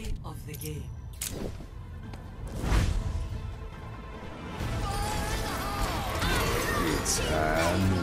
Play of the game. It's time